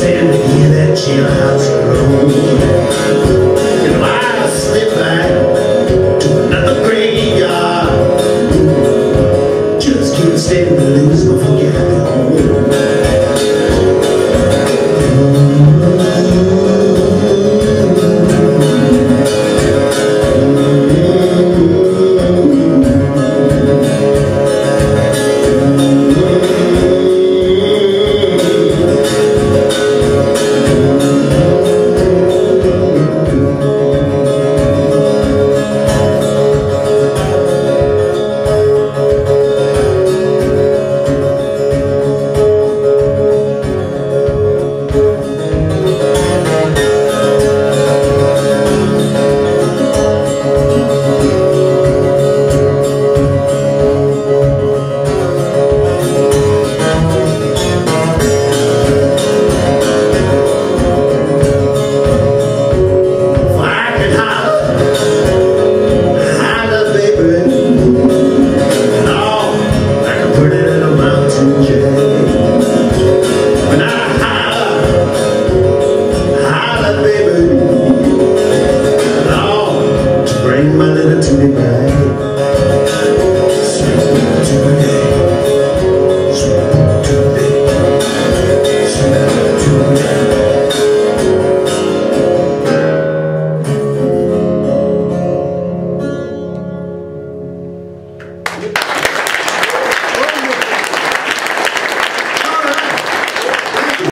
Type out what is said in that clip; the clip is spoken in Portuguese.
Sitting in that house room